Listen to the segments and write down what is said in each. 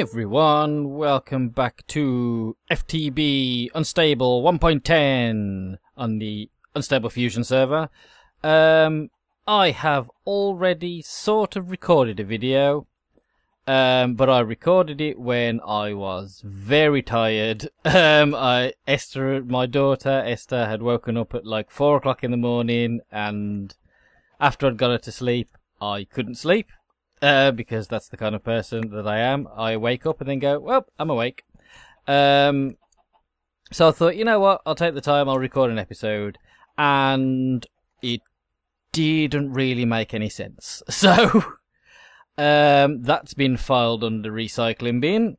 everyone, welcome back to FTB Unstable 1.10 on the Unstable Fusion server. Um, I have already sort of recorded a video, um, but I recorded it when I was very tired. Um, I, Esther, my daughter, Esther, had woken up at like 4 o'clock in the morning, and after I'd got her to sleep, I couldn't sleep uh, because that's the kind of person that I am. I wake up and then go, well, I'm awake. Um, so I thought, you know what? I'll take the time. I'll record an episode, and it didn't really make any sense. So um, that's been filed under recycling bin.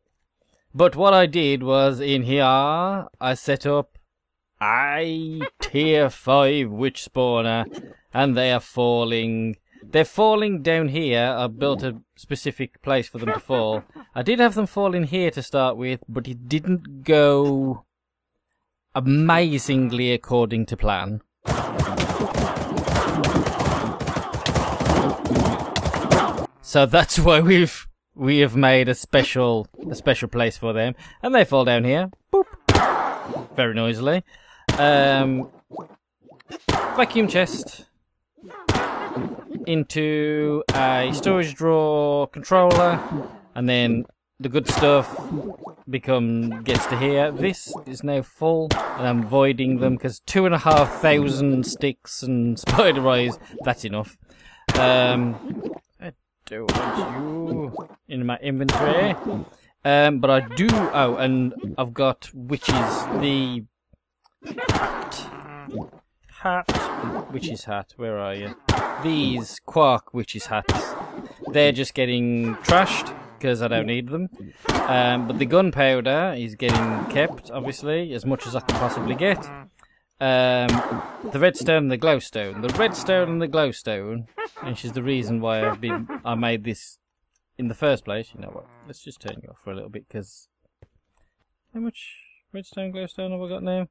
But what I did was in here, I set up a tier five witch spawner, and they are falling they're falling down here. I built a specific place for them to fall. I did have them fall in here to start with, but it didn't go amazingly according to plan. So that's why we've we have made a special a special place for them, and they fall down here, boop, very noisily. Um, vacuum chest into a storage drawer controller, and then the good stuff become gets to here. This is now full, and I'm voiding them because two and a half thousand sticks and spider eyes. That's enough. Um, I don't want you in my inventory. Um, but I do. Oh, and I've got witches. The hat. Witch's hat. Where are you? These Quark Witch's hats. They're just getting trashed because I don't need them. Um, but the gunpowder is getting kept, obviously, as much as I can possibly get. Um, the redstone and the glowstone. The redstone and the glowstone, which is the reason why I've been I made this in the first place. You know what? Let's just turn you off for a little bit because how much redstone glowstone have I got now?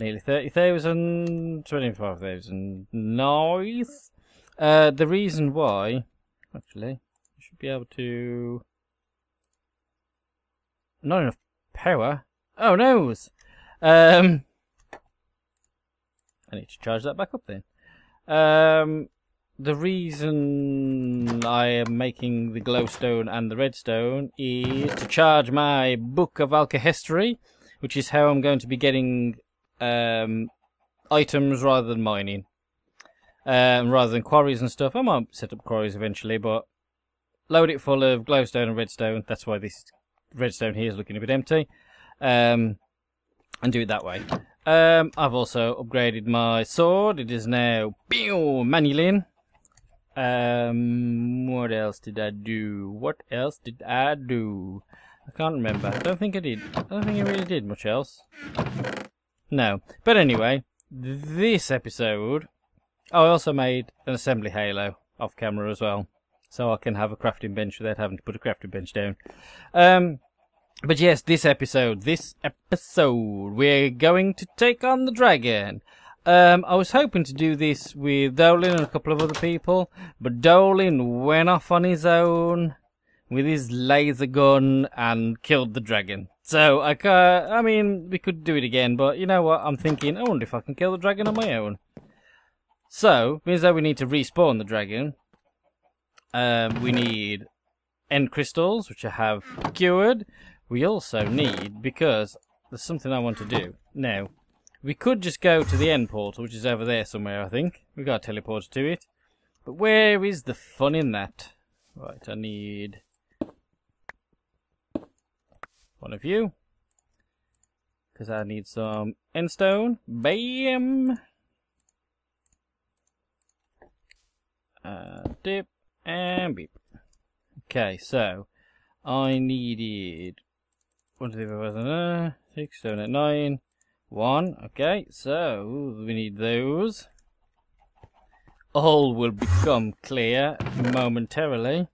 Nearly 30,000, 25,000. Nice. Uh, the reason why, actually, I should be able to... Not enough power. Oh, no! Um, I need to charge that back up then. Um, the reason I am making the glowstone and the redstone is to charge my book of alchemy, history, which is how I'm going to be getting um, items rather than mining. Um, rather than quarries and stuff. I might set up quarries eventually, but load it full of glowstone and redstone. That's why this redstone here is looking a bit empty. Um, and do it that way. Um, I've also upgraded my sword. It is now pew, Manyullyn. Um, what else did I do? What else did I do? I can't remember. I don't think I did. I don't think I really did much else. No. But anyway, this episode, oh, I also made an assembly halo off camera as well. So I can have a crafting bench without having to put a crafting bench down. Um, but yes, this episode, this episode, we're going to take on the dragon. Um, I was hoping to do this with Dolin and a couple of other people, but Dolin went off on his own with his laser gun and killed the dragon. So I, I mean, we could do it again, but you know what? I'm thinking, I wonder if I can kill the dragon on my own. So means that we need to respawn the dragon. Um, we need end crystals, which I have procured. We also need because there's something I want to do now. We could just go to the end portal, which is over there somewhere, I think. We've got a teleporter to it. But where is the fun in that? Right, I need one of you. Because I need some endstone. Bam! Uh, dip and beep. Okay, so I needed one, two, three, four, five, uh, six, seven, eight, nine, one. Okay, so we need those. All will become clear momentarily.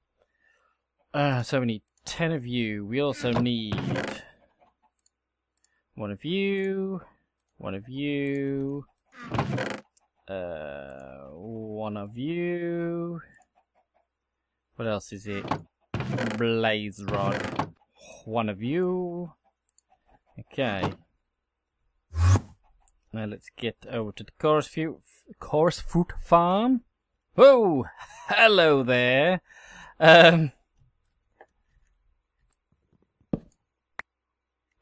Uh, so we need 10 of you. We also need one of you, one of you, uh, one of you. What else is it? blaze rod. One of you. Okay. Now let's get over to the chorus fruit, chorus fruit farm. Whoa! Hello there. Um.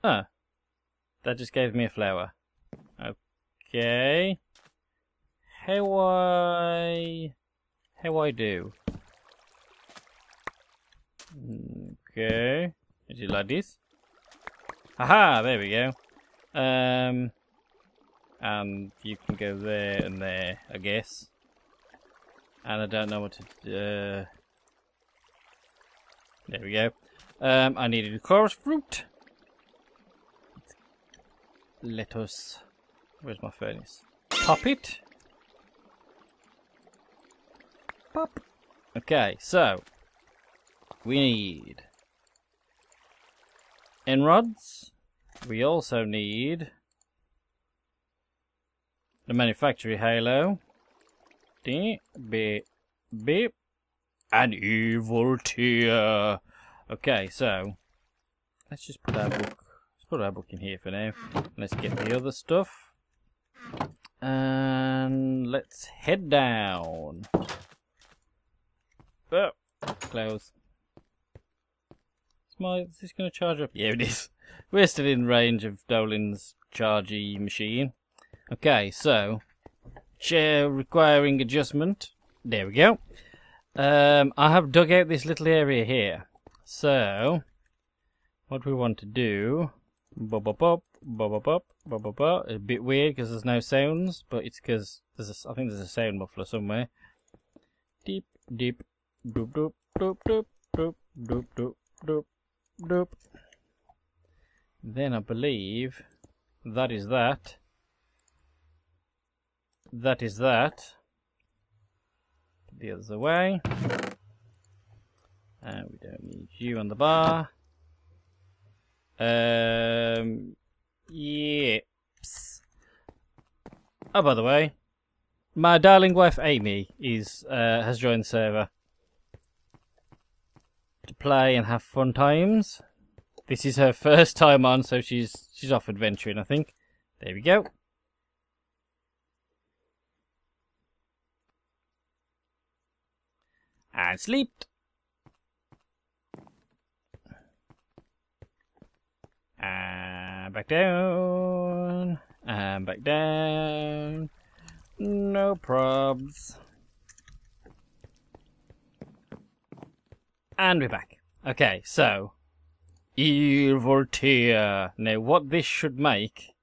Huh. That just gave me a flower. Okay. How I... How I do? Okay. Is it like this? Aha! There we go. Um... And you can go there and there, I guess. And I don't know what to... Uh... There we go. Um, I needed a chorus fruit. Let us... Where's my furnace? Pop it. Pop. Okay, so we need end rods. We also need the manufactory halo. Beep, beep. An evil tear. Okay, so let's just put our book. Let's put our book in here for now. Let's get the other stuff, and let's head down. Oh, close. Is, my, is this going to charge up? Yeah, it is. We're still in range of Dolin's chargy machine. Okay, so chair requiring adjustment. There we go. Um, I have dug out this little area here. So, what we want to do, bop bop bop, bop bop bop. A bit weird because there's no sounds, but it's because there's a, I think there's a sound muffler somewhere. Deep, deep, doop doop doop doop doop doop doop doop doop. Then I believe that is that. That is that. The other way. And we don't need you on the bar. Um, yips. Oh, by the way, my darling wife Amy is uh, has joined the server to play and have fun times. This is her first time on, so she's she's off adventuring, I think. There we go. And sleep. And back down. And back down. No probs. And we're back. Okay, so. Evil tear. Now, what this should make.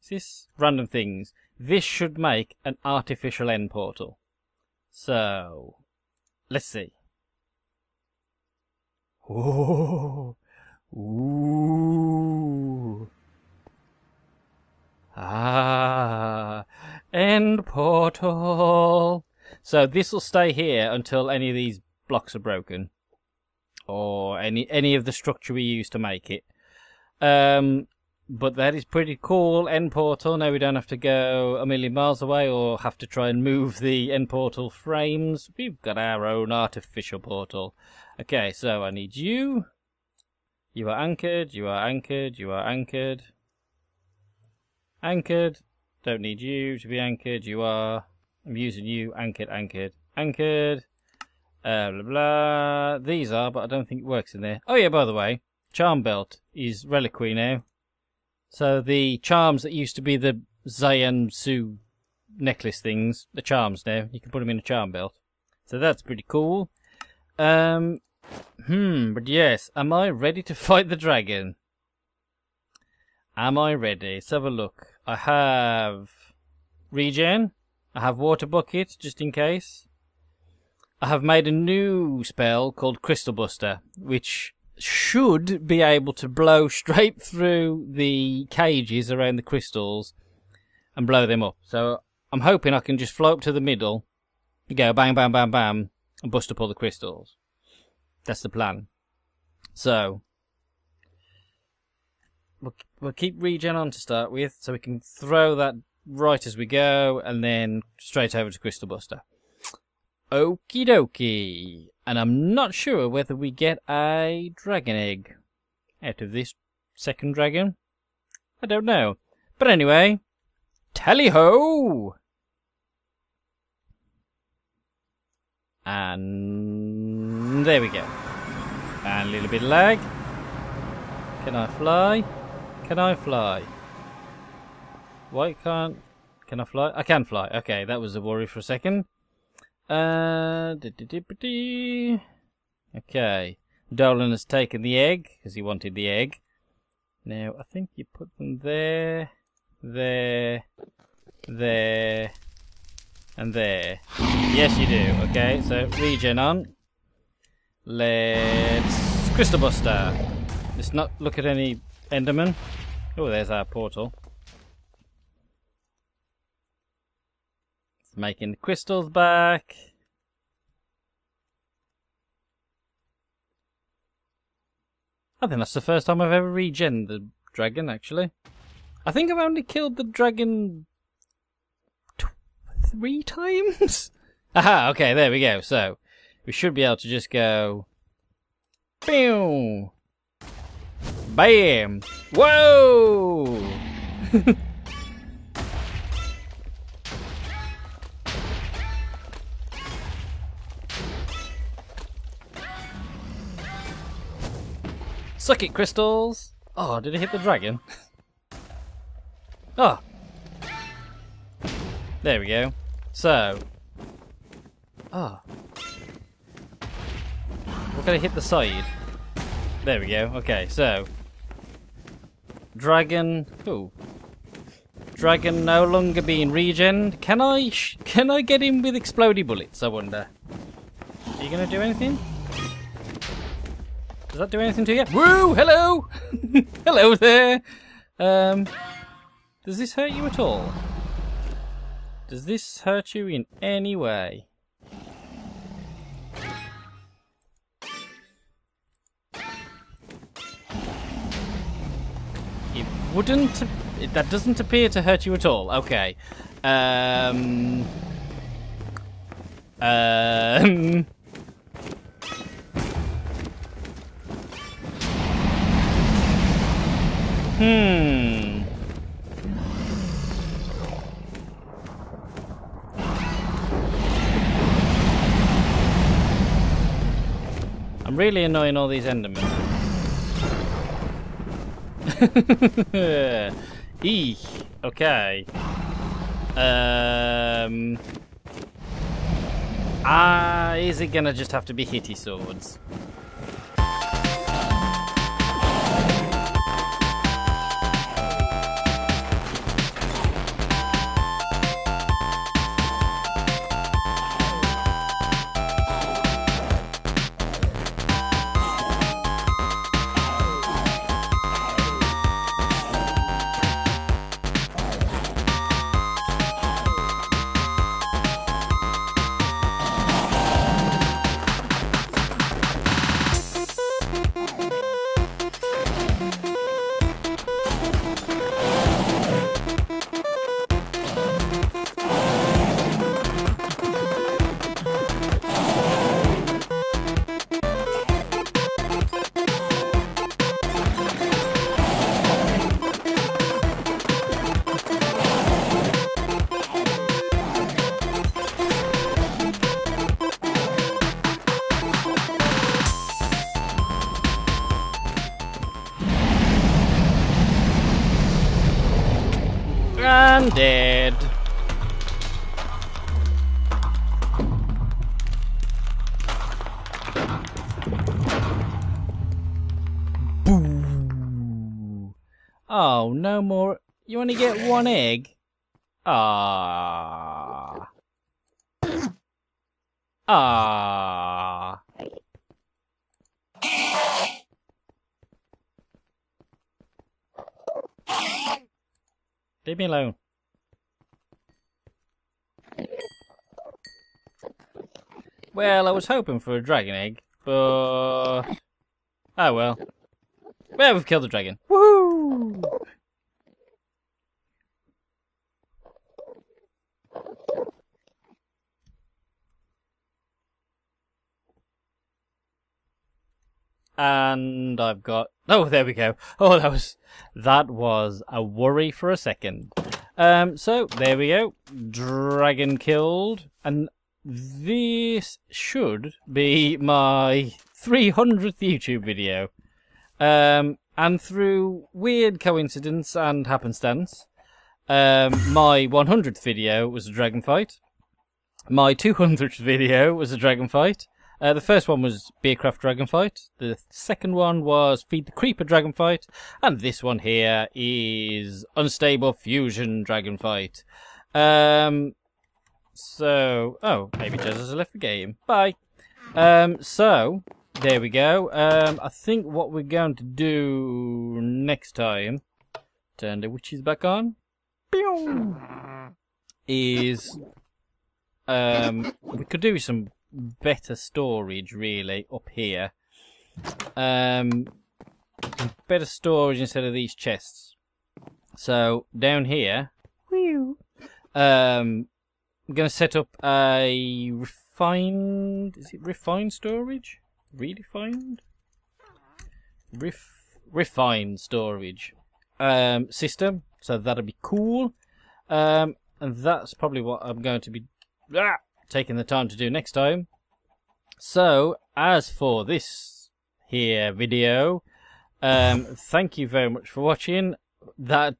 Is this random things? This should make an artificial end portal. So. Let's see. Oh. Ooh. Ah. End portal. So this will stay here until any of these blocks are broken or any any of the structure we use to make it. Um, but that is pretty cool. End portal. Now we don't have to go a million miles away or have to try and move the end portal frames. We've got our own artificial portal. Okay, so I need you. You are anchored. You are anchored. You are anchored. Anchored. Don't need you to be anchored. You are. I'm using you. Anchored. Anchored. Anchored. Uh, blah, blah. These are, but I don't think it works in there. Oh, yeah, by the way, Charm Belt is Reliquary now. So the charms that used to be the Zayan Su necklace things, the charms now, you can put them in a charm belt. So that's pretty cool. Um, hmm, but yes, am I ready to fight the dragon? Am I ready? Let's have a look. I have regen. I have water bucket, just in case. I have made a new spell called Crystal Buster, which should be able to blow straight through the cages around the crystals and blow them up. So I'm hoping I can just float up to the middle, go bang, bang, bang, bang, and bust up all the crystals. That's the plan. So we'll, keep regen on to start with, so we can throw that right as we go, and then straight over to Crystal Buster. Okie dokie. And I'm not sure whether we get a dragon egg out of this second dragon. I don't know. But anyway, tally ho! And there we go. And a little bit lag. Can I fly? Can I fly? Why can't... Can I fly? I can fly. Okay, that was a worry for a second. Uh, okay. Dolin has taken the egg, because he wanted the egg. Now, I think you put them there, there, there, and there. Yes, you do. Okay, so regen on. Let's Crystal Buster. Let's not look at any Enderman. Oh, there's our portal. It's making the crystals back. I think that's the first time I've ever regen the dragon, actually. I think I've only killed the dragon three times? Aha, okay, there we go. So, we should be able to just go... Boom! Bam! Whoa! Suck it, crystals! Oh, did it hit the dragon? oh! There we go. So. Oh. We're gonna hit the side. There we go. Okay, so. Dragon. Ooh. Dragon no longer being regen. Can I can I get him with explodey bullets? I wonder. Are you gonna do anything? Does that do anything to you? Woo! Hello! Hello there! Um, does this hurt you at all? Does this hurt you in any way? Wouldn't... That doesn't appear to hurt you at all. Okay. Um... Um... Hmm. I'm really annoying all these Endermen. Eek. Okay. Um. Ah, is it gonna just have to be hitty swords? Oh, no more. You only get one egg? Ah. Ah. Leave me alone. Well, I was hoping for a dragon egg, but... Oh well. Well, we've killed the dragon. Woo! And I've got. Oh, there we go. Oh, that was that was a worry for a second. Um, so there we go. Dragon killed, and this should be my 300th YouTube video. Um, and through weird coincidence and happenstance, um, my 100th video was a dragon fight. My 200th video was a dragon fight. Uh, the first one was Beercraft Dragon Fight. The second one was Feed the Creeper Dragon Fight. And this one here is Unstable Fusion Dragon Fight. Um, so, oh, maybe Jez has left the game. Bye. Um, so, there we go. Um, I think what we're going to do next time, turn the witches back on, is, um, we could do some better storage really up here. Um, better storage instead of these chests. So down here, um, I'm gonna set up a refined. Is it refined storage? Redefined? Ref refined storage um, system. So that'll be cool. Um, and that's probably what I'm going to be ah, taking the time to do next time. So, as for this here video, um, thank you very much for watching that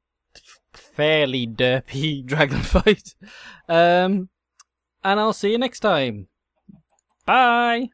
fairly derpy dragon fight. Um, and I'll see you next time. Bye!